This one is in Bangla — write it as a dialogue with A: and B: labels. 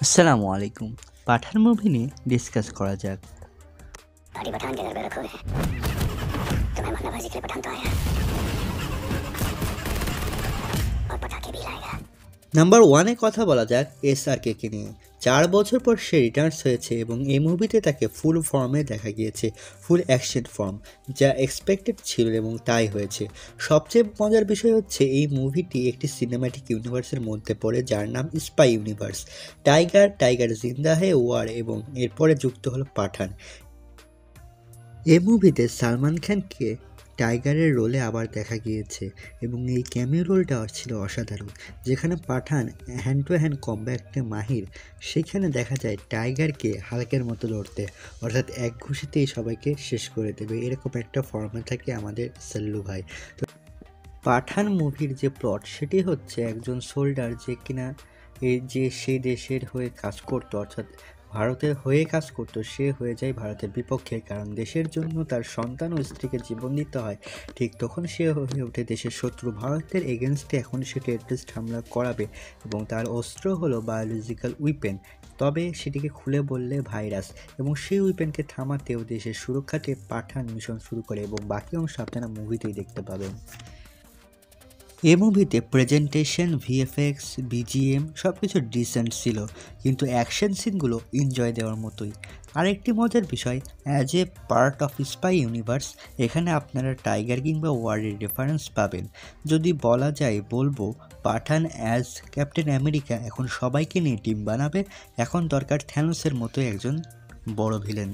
A: আসসালামু আলাইকুম পাঠান মুভি নিয়ে ডিসকাস করা যাক
B: पार्टी पठान के घर पे रखोगे तुम्हें मरना के लिए पठान तो आया और पटाखे भी लाएगा
C: নাম্বার ওয়ানে কথা বলা যাক এস আর কে নিয়ে চার বছর পর সে রিটার্নস হয়েছে এবং এই মুভিতে তাকে ফুল ফর্মে দেখা গিয়েছে ফুল অ্যাকশন ফর্ম যা এক্সপেক্টেড ছিল এবং তাই হয়েছে। সবচেয়ে মজার বিষয় হচ্ছে এই মুভিটি একটি সিনেম্যাটিক ইউনিভার্সের মধ্যে পড়ে, যার নাম স্পাই ইউনিভার্স টাইগার টাইগার জিন্দা হে ওয়ার এবং এরপরে যুক্ত হলো পাঠান। এই মুভিতে সালমান খানকে টাইগারের রোলে আবার দেখা গিয়েছে এবং এই ক্যামিও রোলটা ছিল অসাধারণ। যেখানে পাঠান হ্যান্ড টু হ্যান্ড কম্ব্যাক্টে মাহির, সেখানে দেখা যায় টাইগারকে হালকের মতো লড়তে অর্থাৎ এক ঘুষিতেই সবাইকে শেষ করে দেবে। এরকম একটা ফর্মে থাকে আমাদের সাল্লু ভাই। তো পাঠান মুভির যে প্লট সেটি হচ্ছে একজন সোল্ডার যে কিনা এই যে সেই দেশের হয়ে কাজ করতো। অর্থাৎ ভারতের হয়ে কাজ করতো, সে হয়ে যায় ভারতের বিপক্ষে। কারণ দেশের জন্য তার সন্তান ও স্ত্রীকে জীবন দিতে হয়। ঠিক তখন সে হয়ে ওঠে দেশের শত্রু। ভারতের এগেনস্টে এখন সে টেররিস্ট হামলা করাবে এবং তার অস্ত্র হলো বায়োলজিক্যাল উইপেন তবে সেটিকে খুলে বললে ভাইরাস এবং সেই উইপেনকে থামাতেও দেশের সুরক্ষাতে পাঠান মিশন শুরু করে এবং বাকি অংশ আপনারা মুভিতেই দেখতে পাবেন। এই মুভিতে প্রেজেন্টেশন ভিএফএক্স বিজিএম সব কিছু ডিসেন্ট ছিল। কিন্তু অ্যাকশন সিনগুলো এনজয় দেওয়ার মতোই। আরেকটি মজার বিষয় as a part of spy universe এখানে আপনারা টাইগার কিংবা ওয়ার্ডের রেফারেন্স পাবেন। যদি বলা যায়, বলব, পাঠান অ্যাজ ক্যাপ্টেন আমেরিকা এখন সবাইকে নিয়ে টিম বানাবে। এখন দরকার থ্যানোসের মতো একজন বড় ভিলেন